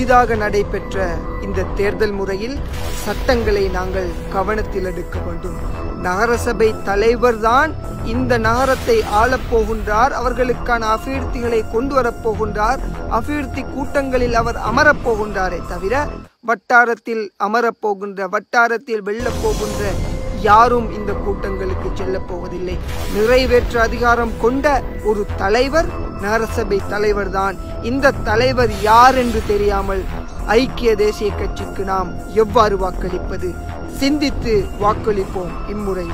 புதிதாக நடைபெற்ற இந்த தேர்தல் முறையில் சட்டங்களை நாங்கள் கவனத்தில் எடுக்க வேண்டும். நகரசபை தலைவர்தான் இந்த நகரத்தை ஆளப் போகின்றார் அவர்களுக்கான அபிவிருத்திகளை கொண்டு வரப் போகின்றார் அபிவிருத்தி கூட்டங்களில் அவர் அமரப்போகின்றாரே தவிர வட்டாரத்தில் அமரப் போகின்ற வட்டாரத்தில் வெல்லப் போகின்ற யாரும் இந்த கூட்டங்களுக்கு செல்லப் போவதில்லை. நிறைவேற்ற அதிகாரம் கொண்ட ஒரு தலைவர் நகரசபை தலைவர்தான். இந்த தலைவர் யார் என்று தெரியாமல் ஐக்கிய தேசிய கட்சிக்கு நாம் எவ்வாறு வாக்களிப்பது? சிந்தித்து வாக்களிப்போம் இம்முறை.